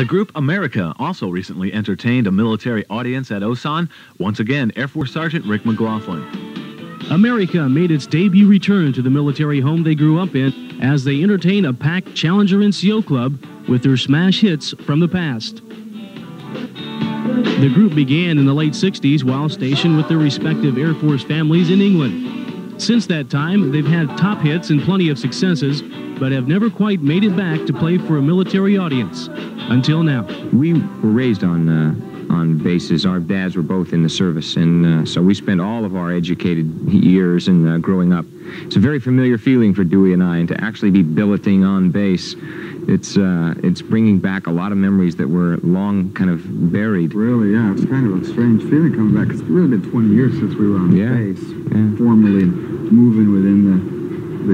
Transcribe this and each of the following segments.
The group America also recently entertained a military audience at Osan. Once again, Air Force Sergeant Rick McLaughlin. America made its debut return to the military home they grew up in as they entertain a packed Challenger NCO club with their smash hits from the past. The group began in the late 60s while stationed with their respective Air Force families in England. Since that time, they've had top hits and plenty of successes, but have never quite made it back to play for a military audience. Until now. We were raised on uh, on bases. Our dads were both in the service, and uh, so we spent all of our educated years and uh, growing up. It's a very familiar feeling for Dewey and I, and to actually be billeting on base, it's uh, it's bringing back a lot of memories that were long kind of buried. Really, yeah, it's kind of a strange feeling coming back. It's really been 20 years since we were on Yeah, base, yeah. formally moving within the the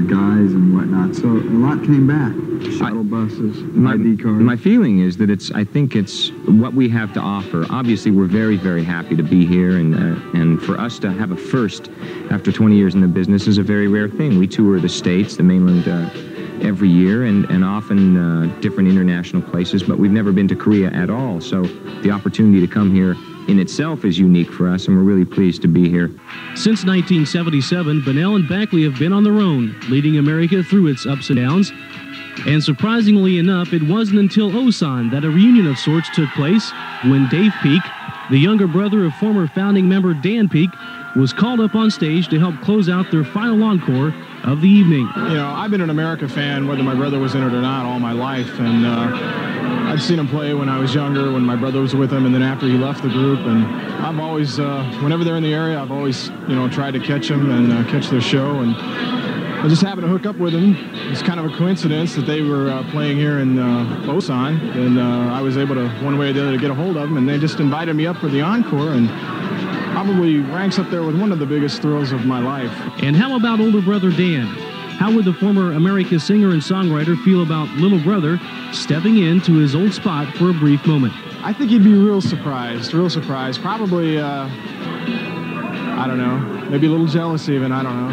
guys and whatnot. So a lot came back. Shuttle buses, My, ID cards. my feeling is that it's. I think it's what we have to offer. Obviously, we're very, very happy to be here, and uh, and for us to have a first after 20 years in the business is a very rare thing. We tour the states, the mainland. Uh, Every year and, and often uh, different international places, but we've never been to Korea at all. So the opportunity to come here in itself is unique for us, and we're really pleased to be here. Since 1977, Bunnell and Beckley have been on their own, leading America through its ups and downs. And surprisingly enough, it wasn't until Osan that a reunion of sorts took place when Dave Peek, the younger brother of former founding member Dan Peek, was called up on stage to help close out their final encore of the evening. You know, I've been an America fan, whether my brother was in it or not, all my life. And uh, I'd seen him play when I was younger, when my brother was with him, and then after he left the group. And I've always, uh, whenever they're in the area, I've always, you know, tried to catch them and uh, catch their show. And I just happened to hook up with them. It's kind of a coincidence that they were uh, playing here in uh, Osan, and uh, I was able to, one way or the other, to get a hold of them. And they just invited me up for the encore, and probably ranks up there with one of the biggest thrills of my life. And how about older brother Dan? How would the former America singer and songwriter feel about little brother stepping into his old spot for a brief moment? I think he'd be real surprised, real surprised. Probably, uh, I don't know, maybe a little jealous even, I don't know.